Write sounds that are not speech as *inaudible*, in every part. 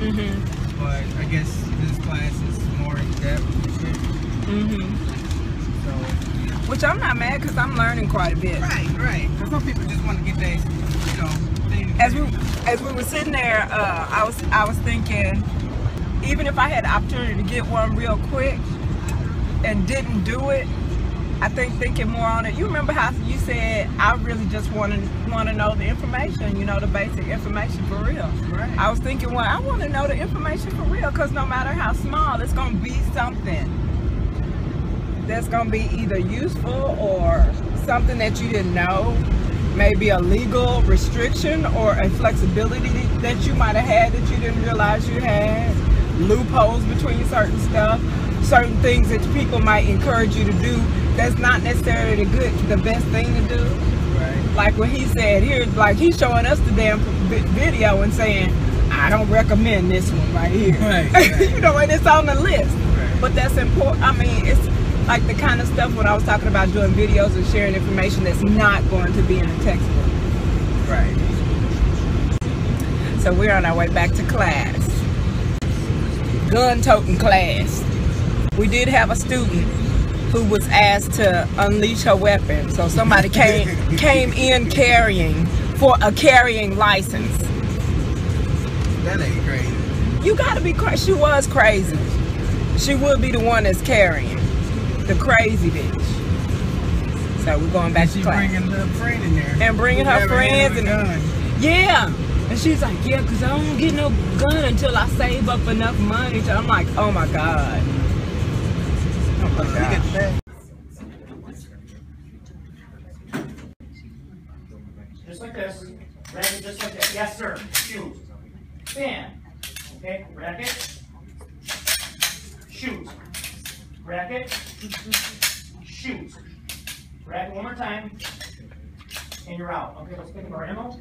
Mhm. but I guess this class is more in depth. Mhm. So Which I'm not mad because I'm learning quite a bit. right, right. 'Cause some people just want to get their, you know. As we as we were sitting there, uh, I was I was thinking, even if I had the opportunity to get one real quick and didn't do it, I think thinking more on it. You remember how you said I really just want to want to know the information, you know, the basic information for real. Right. I was thinking, well, I want to know the information for real because no matter how small, it's gonna be something that's gonna be either useful or something that you didn't know. Maybe a legal restriction or a flexibility that you might have had that you didn't realize you had. Loopholes between certain stuff, certain things that people might encourage you to do. That's not necessarily the good, the best thing to do right. like what he said here, like he's showing us the damn video and saying, I don't recommend this one right here. Right, *laughs* right. you know, and it's on the list. Right. But that's important. I mean, it's like the kind of stuff when I was talking about doing videos and sharing information that's not going to be in a textbook. Right. So we're on our way back to class. Gun toting class. We did have a student who was asked to unleash her weapon. So somebody came *laughs* came in carrying for a carrying license. That ain't crazy. You gotta be crazy. She was crazy. She would be the one that's carrying. The crazy bitch. So we're going back And to class. bringing her friend in there. And bringing her friends and- gun. Yeah. And she's like, yeah, because I don't get no gun until I save up enough money. To, I'm like, oh my God. Oh my God. Just like this, racket just like that, yes sir, shoot, stand, okay, racket, shoot, racket, shoot, racket one more time, and you're out, okay, let's pick up our ammo.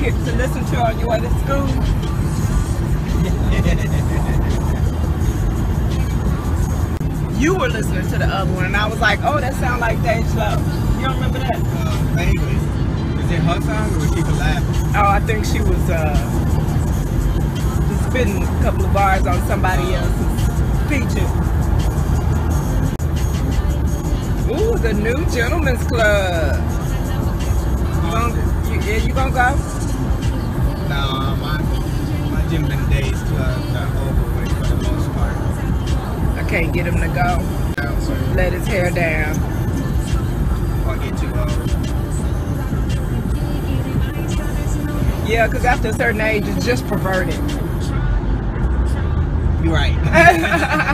Hear, to listen to on your way to school? *laughs* You were listening to the other one, and I was like, "Oh, that sounds like Dej Loaf." You don't remember that? Uh, vaguely. Is it her song or was she collabing? Oh, I think she was uh, just spitting a couple of bars on somebody else's feature. Ooh, the new Gentlemen's Club. You gonna, you, yeah, you gonna go? No, my my gym been days got over with for the most part. I can't get him to go. So Let his hair down. I'll get too old. Yeah, because after a certain age, it's just perverted. You're right. *laughs*